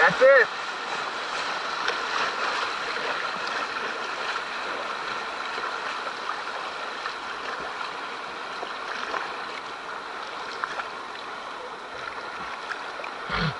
That's it.